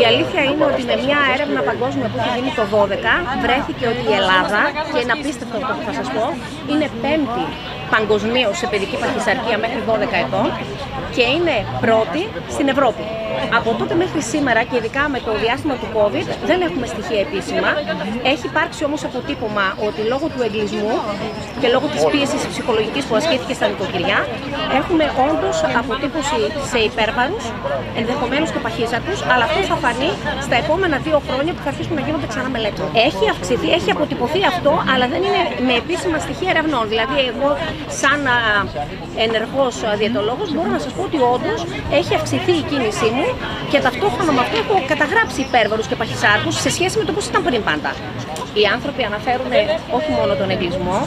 Η αλήθεια είναι ότι με μια έρευνα παγκόσμια που έχει γίνει το 12 βρέθηκε ότι η Ελλάδα, και είναι απίστευτο αυτό που θα σας πω, είναι πέμπτη παγκοσμίως σε παιδική παχυσαρκία μέχρι 12 ετών και είναι πρώτη στην Ευρώπη. Από τότε μέχρι σήμερα και ειδικά με το διάστημα του COVID δεν έχουμε στοιχεία επίσημα. Έχει υπάρξει όμως αποτύπωμα ότι λόγω του εγκλισμού και λόγω της πίεσης ψυχολογικής που ασκήθηκε στα νοικοκυριά έχουμε όντως αποτύπωση σε υπέρβαρους, ενδεχομένως και παχύσατους, αλλά αυτό θα φανεί στα επόμενα δύο χρόνια που θα αρχίσουν να γίνονται ξανά μελέτες. Έχει αυξηθεί, έχει αποτυπωθεί αυτό, αλλά δεν είναι με επίσημα στοιχεία ερευνών. Δηλαδή εγώ σαν ενεργός διαιτολόγος μπορώ να σας πω ότι όντως έχει αυξηθεί η κίνησή μου και ταυτόχρονα με αυτό έχω καταγράψει υπέρβαρους και παχυσάρκους σε σχέση με το πώς ήταν πριν πάντα. Οι άνθρωποι αναφέρουν όχι μόνο τον εγκλισμό,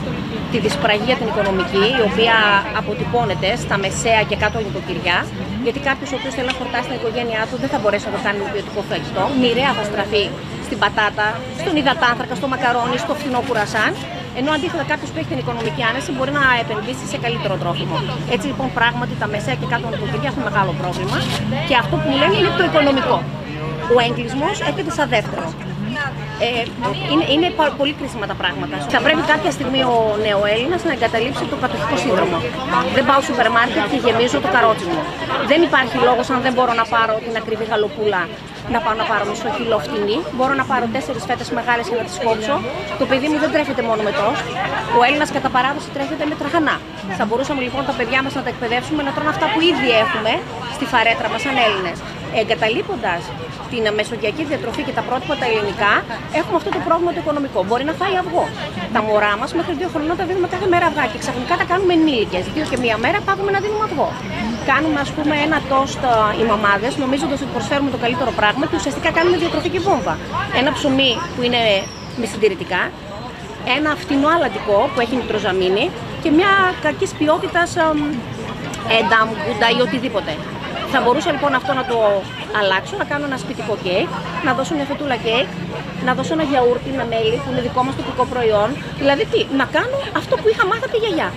τη δυσπραγία την οικονομική, η οποία αποτυπώνεται στα μεσαία και κάτω νοικοκυριά, γιατί κάποιος ο οποίος θέλει να χορτάσει την οικογένειά του δεν θα μπορέσει να το κάνει με ποιοτικό φαγητό. Μοιραία θα στραφεί στην πατάτα, στον υδατάνθρακα, στο μακαρόνι, στο φθηνό κουρασάν. Ενώ αντίθετα κάποιος που έχει την οικονομική άνεση μπορεί να επενδύσει σε καλύτερο τρόφιμο. Έτσι λοιπόν πράγματι τα μεσαία και κάτω νοικοκυριά έχουν μεγάλο πρόβλημα και αυτό που λένε είναι το οικονομικό. Ο έγκλεισμό έρχεται σαν δεύτερο. Ε, είναι, είναι πολύ κρίσιμα τα πράγματα. Θα πρέπει κάποια στιγμή ο νέο Έλληνας να εγκαταλείψει το κατοχικό σύνδρομο. Δεν πάω στο σούπερ μάρκετ και γεμίζω το καρότσι μου. Δεν υπάρχει λόγος αν δεν μπορώ να πάρω την ακριβή γαλοπούλα να πάω να πάρω μισό κιλό φτηνή. Μπορώ να πάρω τέσσερις φέτες μεγάλες και να τις κόψω. Το παιδί μου δεν τρέφεται μόνο με τόστ. Ο Έλληνας κατά παράδοση τρέφεται με τραγανά. Θα μπορούσαμε λοιπόν τα παιδιά μας να τα εκπαιδεύσουμε να τρώνε αυτά που ήδη έχουμε στη φαρέτρα μας σαν Έλληνες. Εγκαταλείποντας την μεσογειακή διατροφή και τα πρότυπα τα ελληνικά, έχουμε αυτό το πρόβλημα το οικονομικό. Μπορεί να φάει αυγό. Τα μωρά μας μέχρι δύο χρονών τα δίνουμε κάθε μέρα αυγά και ξαφνικά τα κάνουμε ενήλικες. Δύο και μία μέρα πάγουμε να δίνουμε αυγό. Κάνουμε ας πούμε ένα τόστ οι μαμάδες, νομίζοντας ότι προσφέρουμε το καλύτερο πράγμα και ουσιαστικά κάνουμε διατροφική βόμβα. Ένα ψωμί που είναι με συντηρητικά, ένα φτηνό αλατικό που έχει νητροζαμίνη και μια κακής ποιότητας ένταμ, γκούντα ή οτιδήποτε. Θα μπορούσα λοιπόν αυτό να το αλλάξω, να κάνω ένα σπιτικό κέικ, να δώσω μια φετούλα κέικ, να δώσω ένα γιαούρτι με μέλι που είναι δικό μας τοπικό προϊόν. Δηλαδή τι, να κάνω αυτό που είχα μάθει από τη γιαγιά.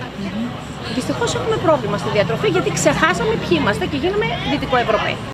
Δυστυχώς έχουμε πρόβλημα στη διατροφή γιατί ξεχάσαμε ποιοι είμαστε και γίναμε Δυτικοευρωπαίοι.